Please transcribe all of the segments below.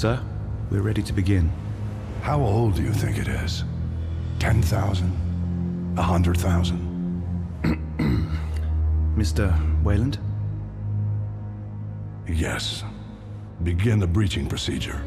Sir, we're ready to begin. How old do you think it is? 10,000? A 100,000? Mr. Weyland? Yes. Begin the breaching procedure.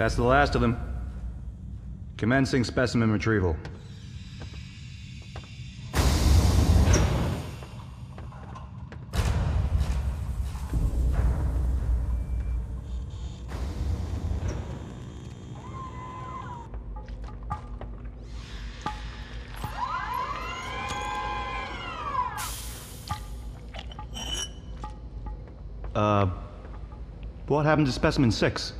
That's the last of them. Commencing specimen retrieval. Uh, what happened to specimen 6?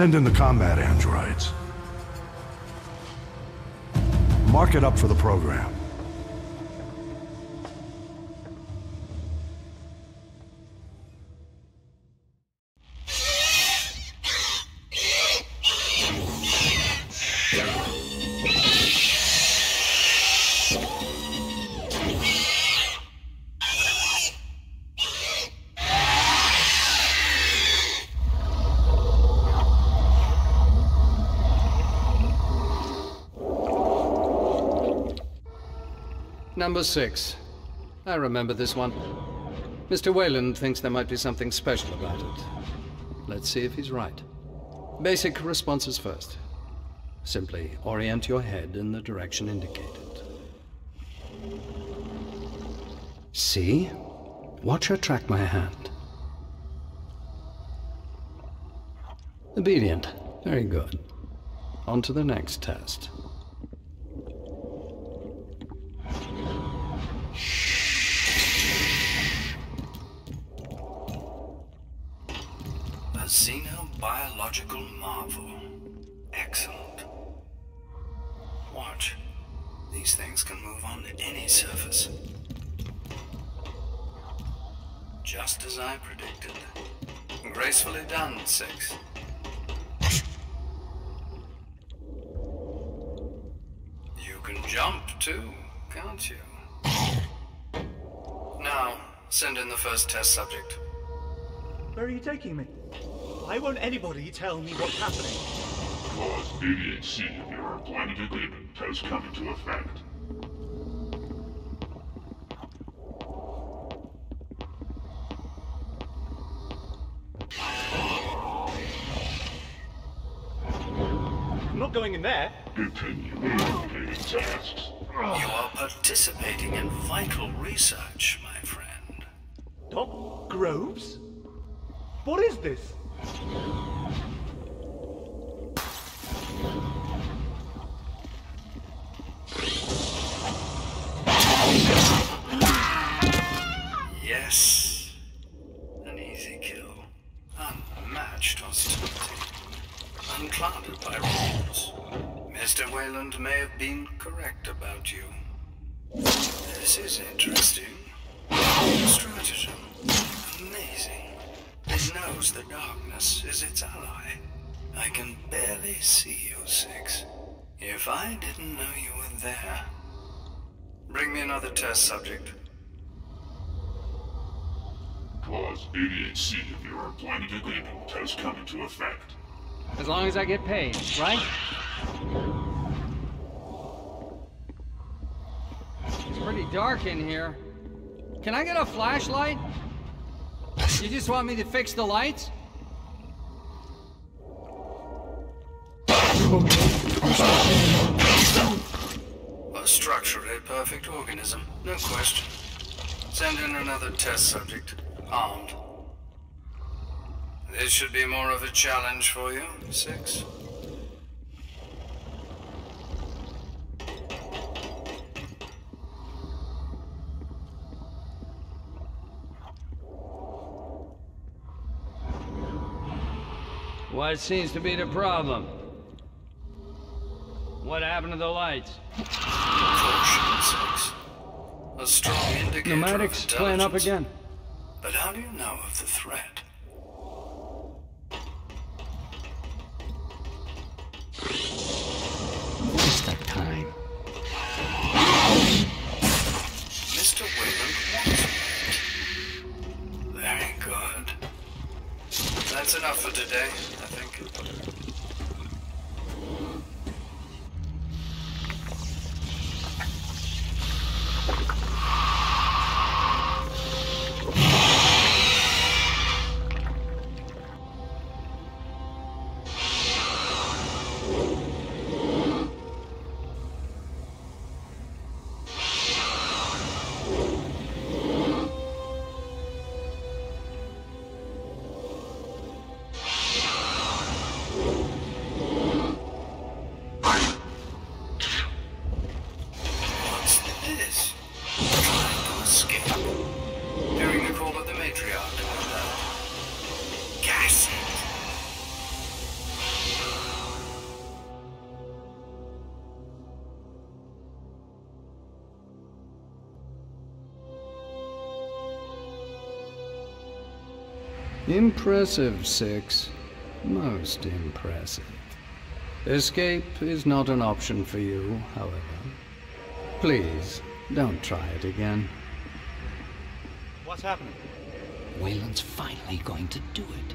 Send in the combat androids. Mark it up for the program. Number six. I remember this one. Mr. Weyland thinks there might be something special about it. Let's see if he's right. Basic responses first. Simply orient your head in the direction indicated. See? Watch her track my hand. Obedient. Very good. On to the next test. You taking me? Why won't anybody tell me what's happening? Clause 88C of your employment agreement has come into effect. I'm not going in there. Continue completing tasks. You are participating in vital research, my friend. Doc Groves? What is this? Yes. An easy kill. Unmatched hostility. Unclouded by rules. Mr. Weyland may have been correct about you. This is interesting. Stratagem. Amazing. It knows the darkness is its ally. I can barely see you, Six. If I didn't know you were there. Bring me another test subject. Clause 88C of your employment agreement has come into effect. As long as I get paid, right? It's pretty dark in here. Can I get a flashlight? You just want me to fix the lights? A structurally perfect organism, no question. Send in another test subject, armed. This should be more of a challenge for you, Six. What seems to be the problem? What happened to the lights? Caution, Six. A strong indicator Pneumatics of playing up again. But how do you know of the threat? Just the time. Mr. Weyland wants it. Very good. That's enough for today, Impressive, Six. Most impressive. Escape is not an option for you, however. Please, don't try it again. What's happening? Weyland's finally going to do it.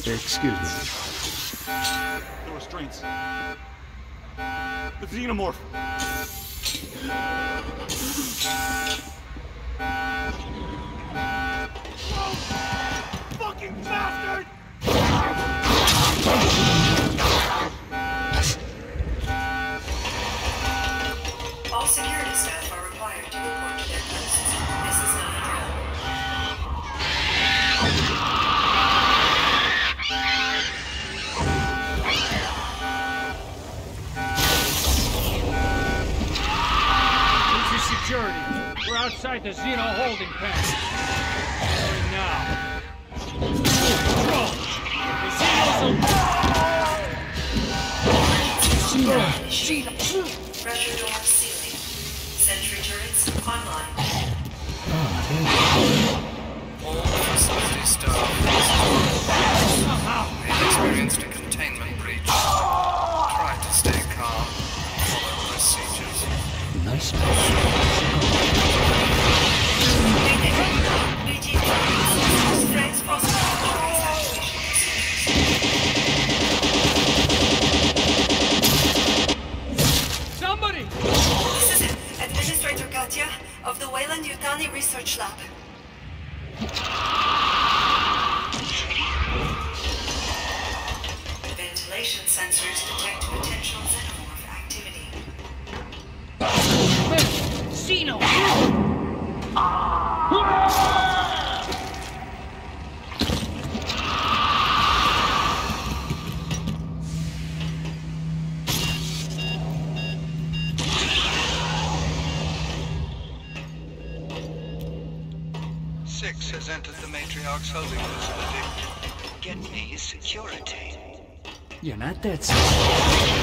Excuse me. The restraints. The xenomorph. Whoa! Fucking bastard! All security outside the Xeno holding pen. Now. Pressure door. Sentry online. May experienced a containment breach. Try to stay calm. Follow procedures. Nice. Of the Weyland Yutani Research Lab. Ventilation sensors detect You're not that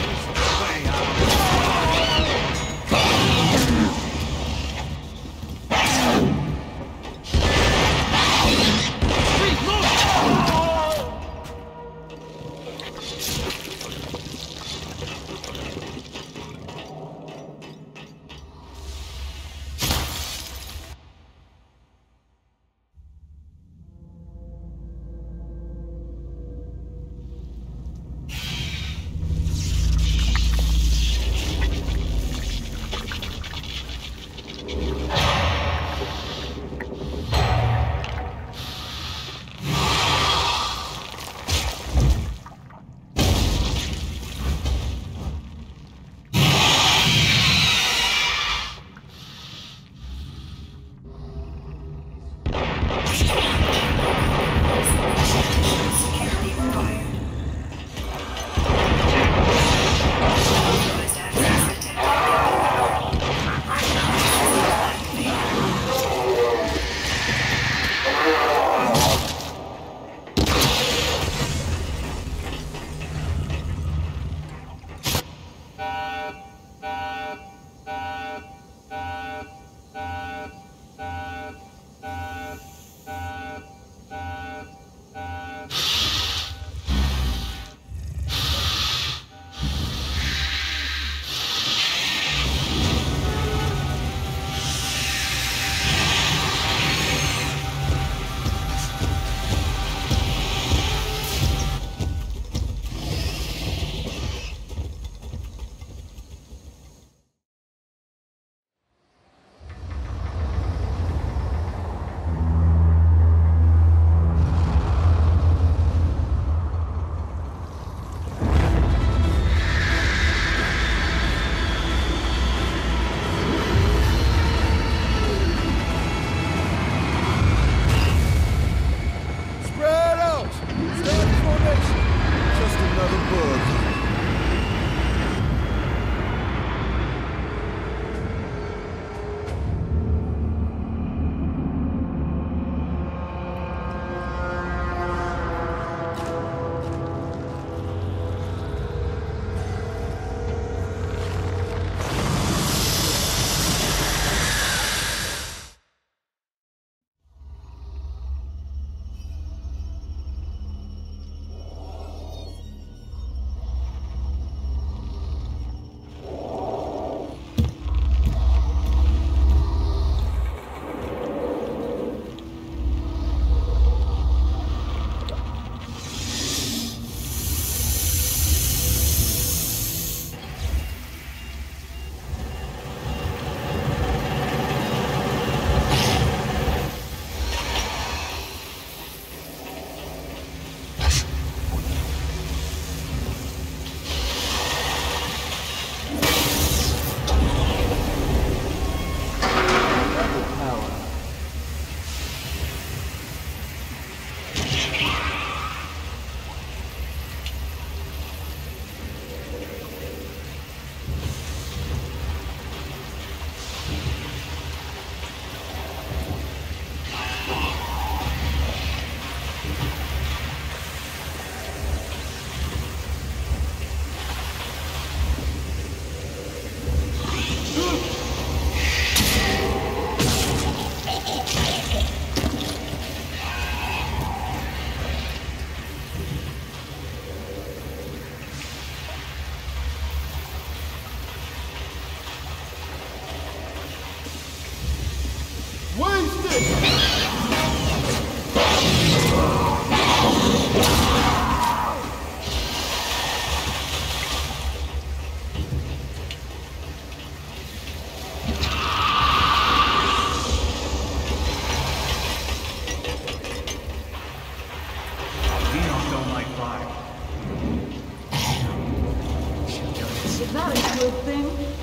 good thing?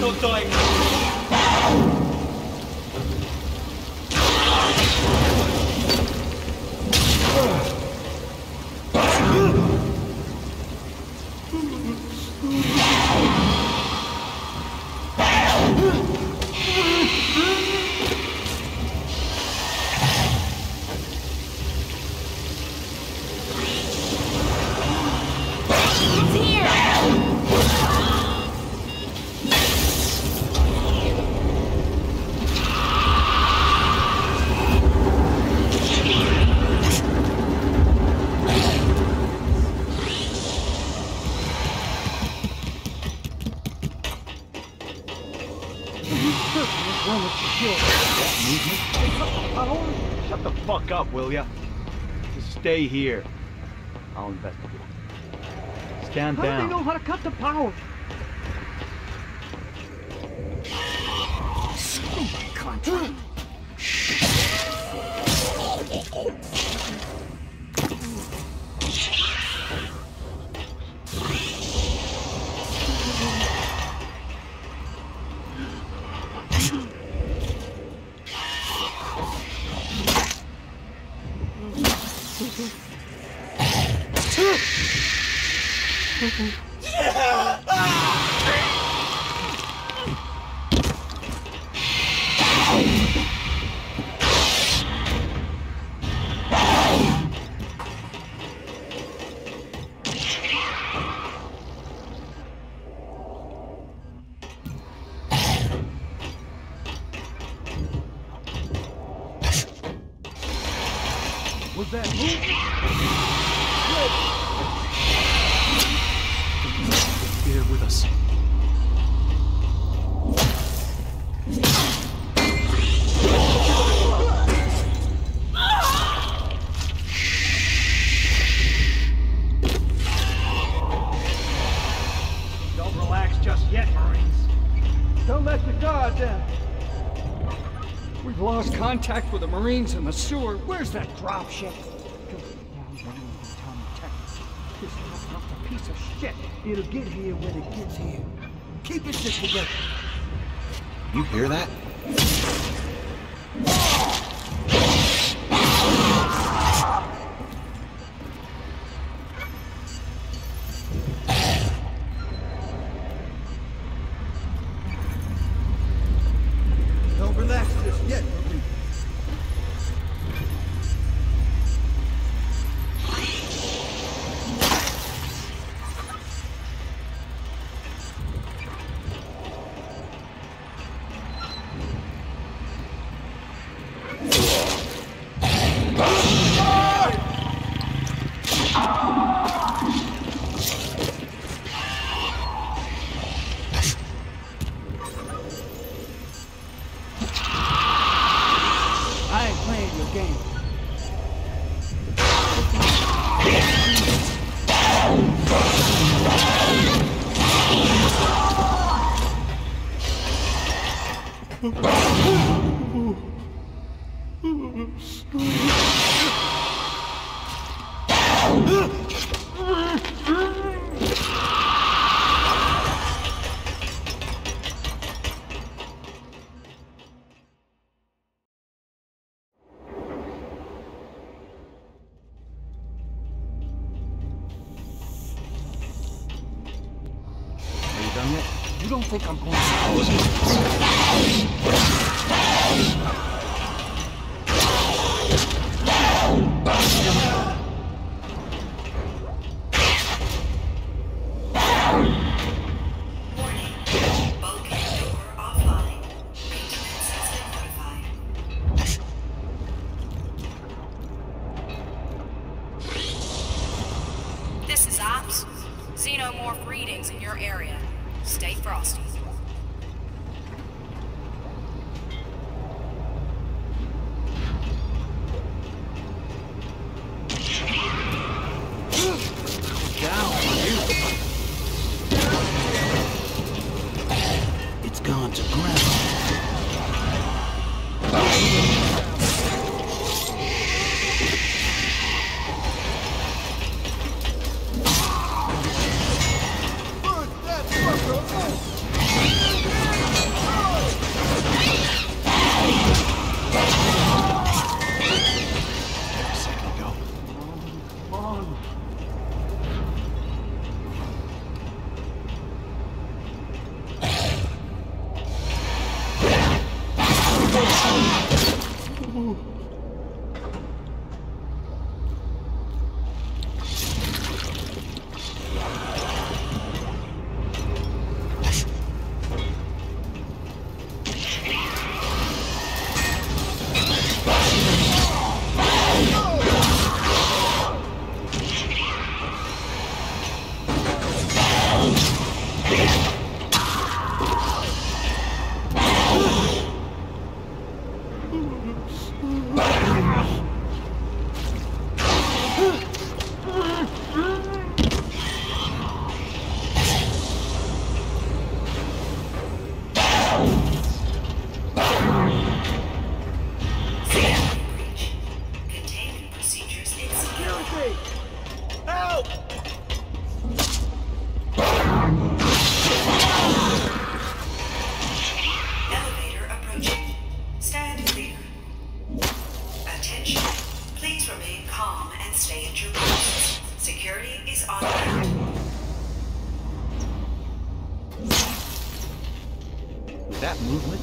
Not dying. Stay here. I'll investigate. Stand How do they down. know how to cut the power? Was Marines in the sewer. Where's that dropship? This stuff's a piece of shit. It'll get here when it gets here. Keep it shit together. You hear that? to gravel. Stay at your posts. Security is on alert. That movement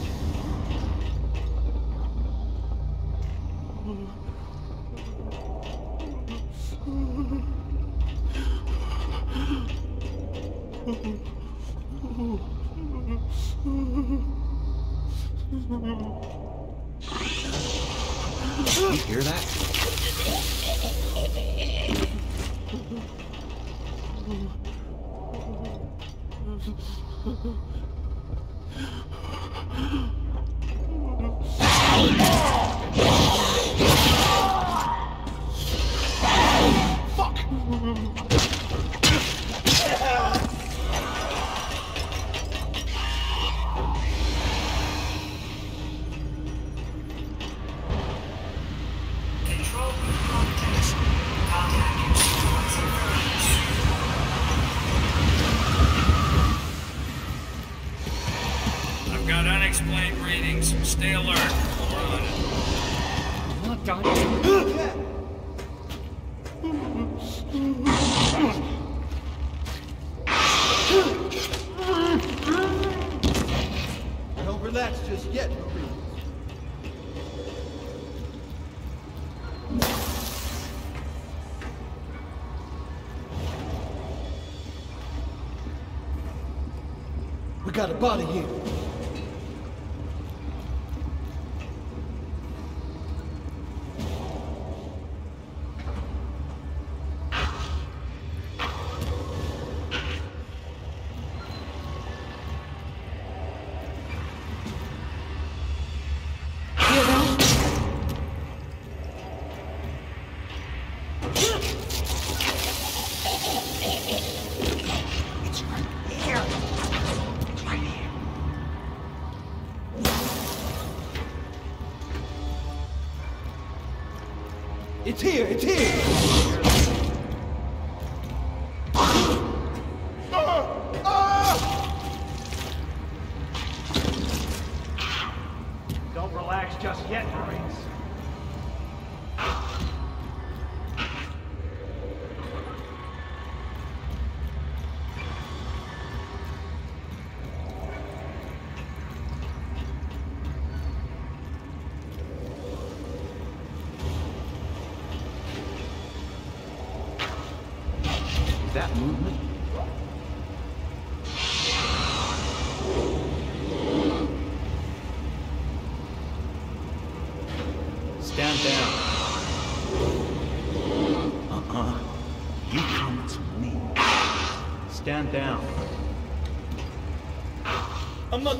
We got a body here.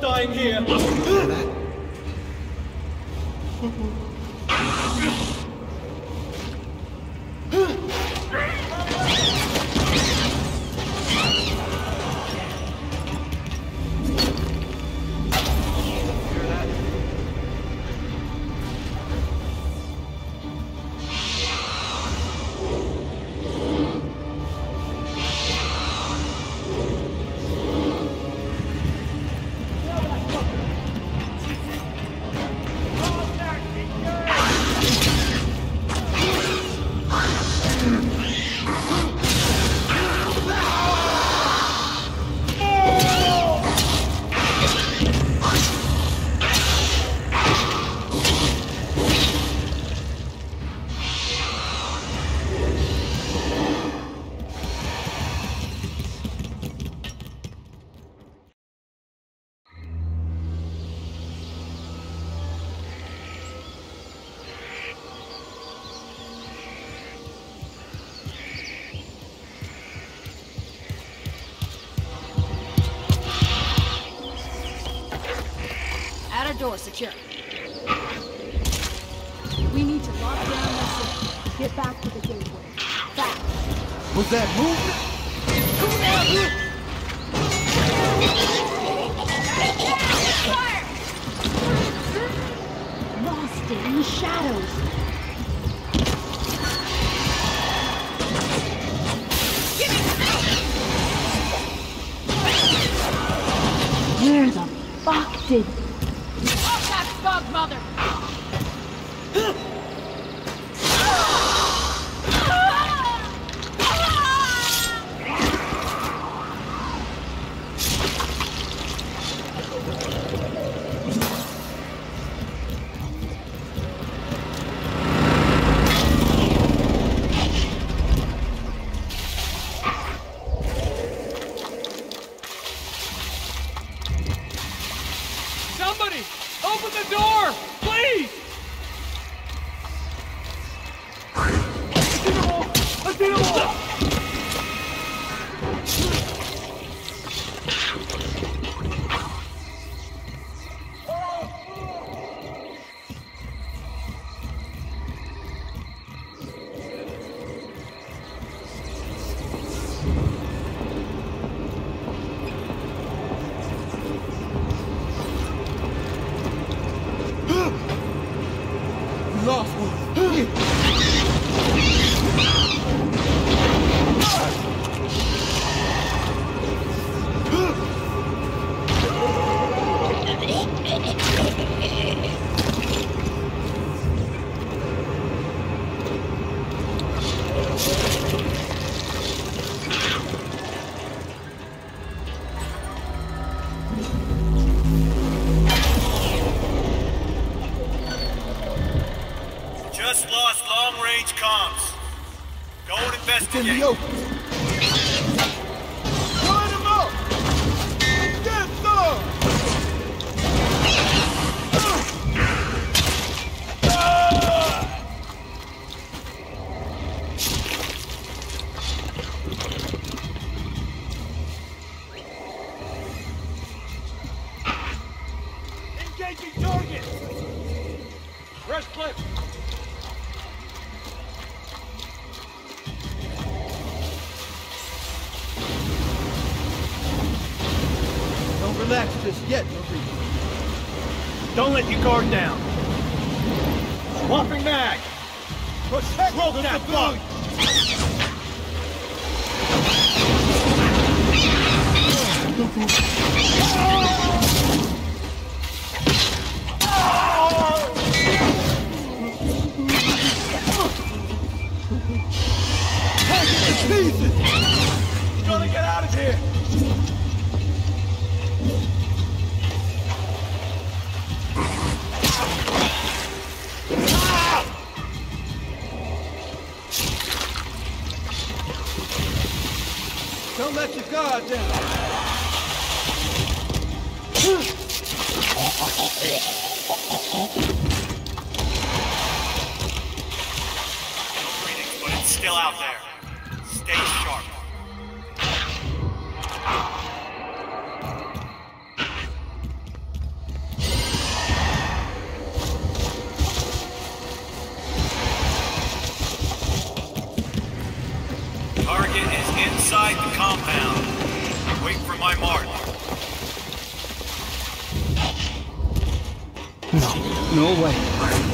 Dying here! Door secure. We need to lock down this city. Get back to the gateway. Was that movement? Lost it in the shadows. Where the fuck did... Bug mother! Just lost long-range comms. Go and It's in investigate. the open. away.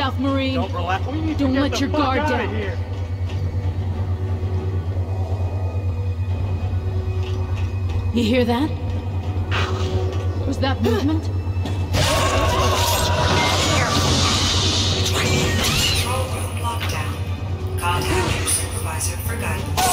yourself, Marine. Don't relax. Don't let your guard down. Here. You hear that? Was that movement? Lockdown. Contact your supervisor for guidance.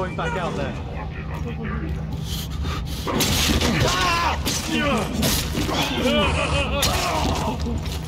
I'm not going back out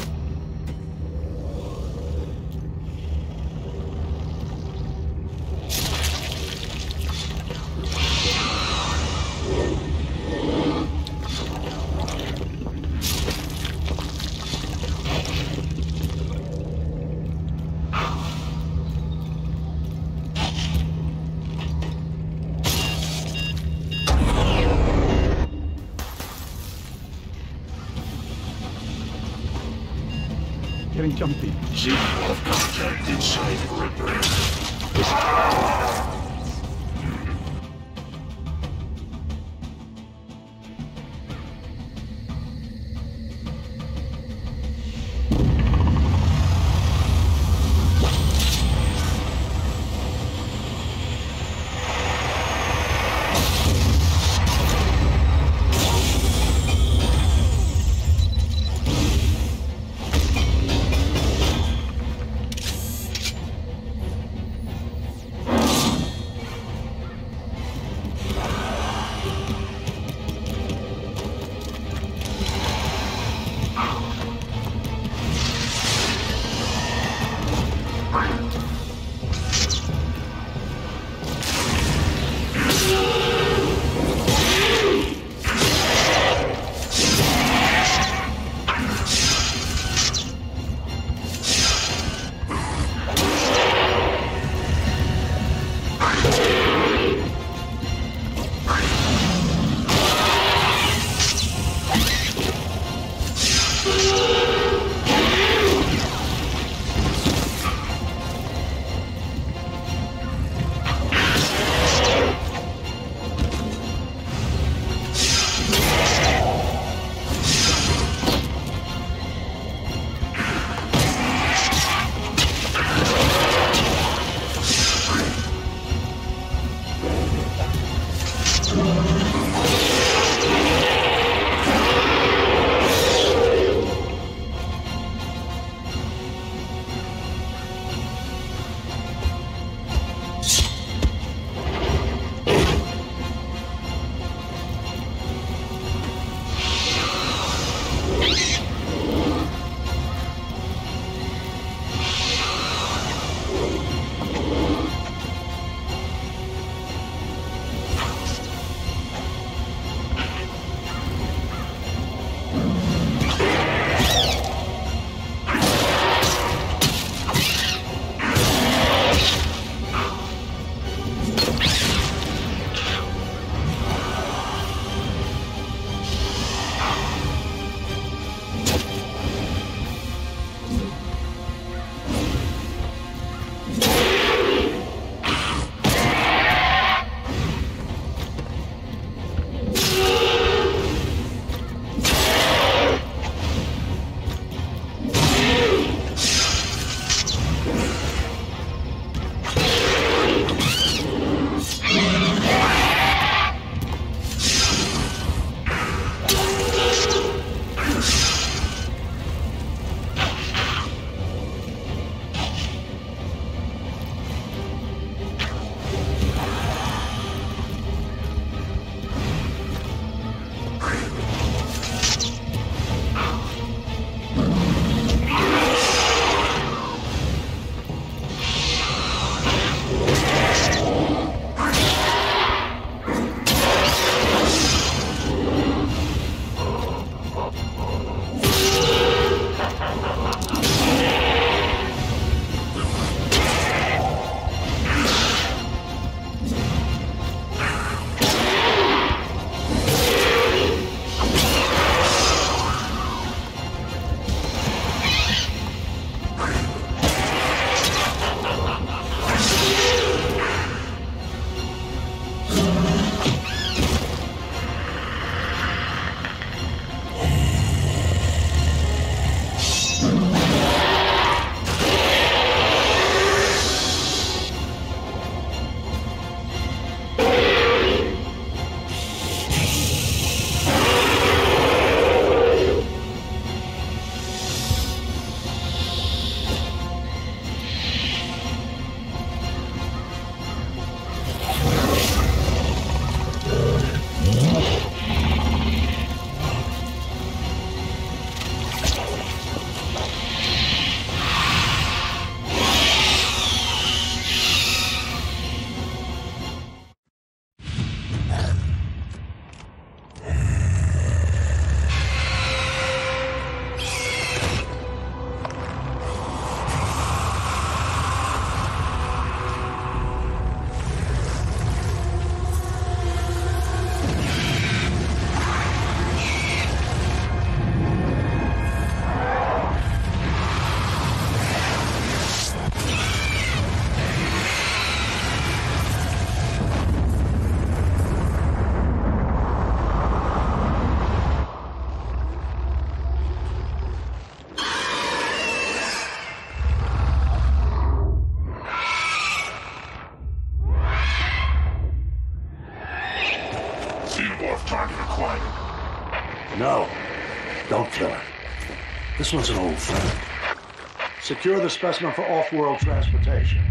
Secure the specimen for off-world transportation.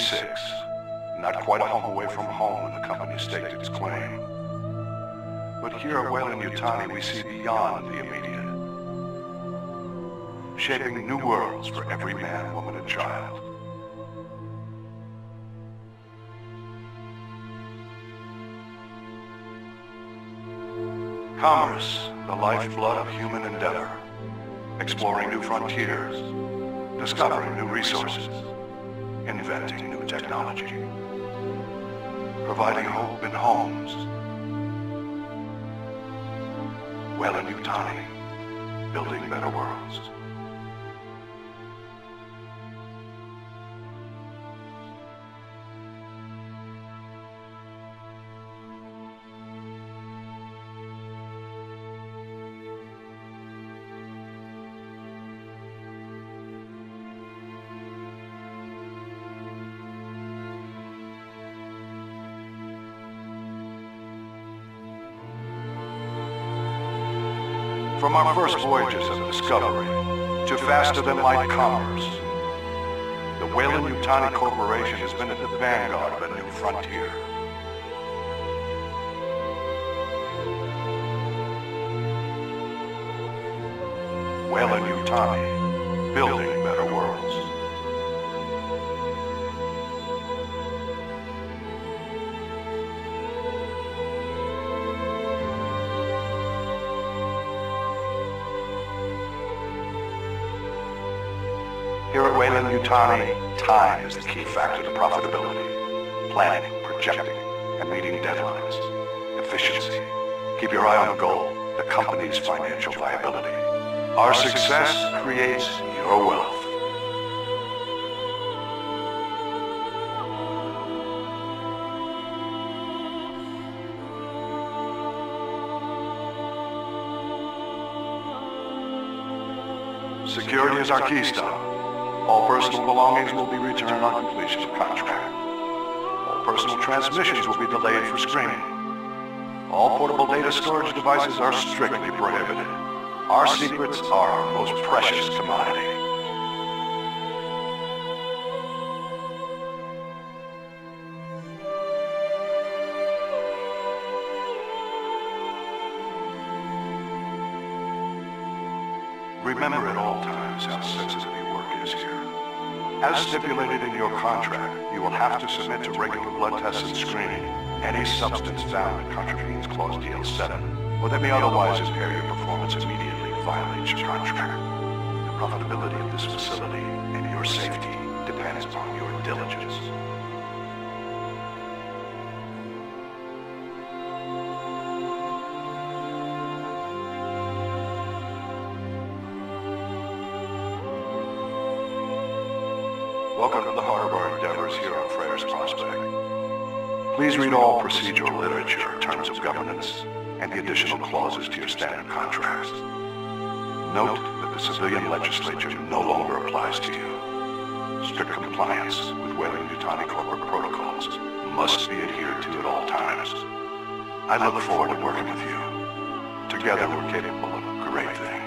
BG 386. Not quite a home away from home the company staked its claim. But here at Weyland-Yutani we see beyond the immediate. Shaping new worlds for every man, woman, and child. Commerce, the lifeblood of human endeavor. Exploring new frontiers. Discovering new resources inventing new technology, providing hope in homes. Weyland-Yutani, building better worlds. From our first voyages of discovery to faster-than-light commerce, the Weyland-Yutani Corporation has been at the vanguard of a new frontier. Weyland-Yutani, Here at Weyland-Yutani, time is the key factor to profitability. Planning, projecting, and meeting deadlines. Efficiency. Keep your eye on the goal, the company's financial viability. Our success creates your wealth. Security is our keystone. All personal belongings will be returned on completion of contract. All personal transmissions will be delayed for screening. All portable data storage devices are strictly prohibited. Our secrets are our most precious commodity. Stipulated in your contract, you will have to submit to regular blood tests and screening any substance found that contravenes Clause DL7, or that may otherwise impair your performance immediately violates your contract. The profitability of this facility and your safety depends upon your diligence. Prospect. Please read all procedural literature, terms of governance, and the additional clauses to your standard contracts. Note that the civilian legislature no longer applies to you. Strict compliance with Weyland-Yutani corporate protocols must be adhered to at all times. I look forward to working with you. Together we're capable of great things.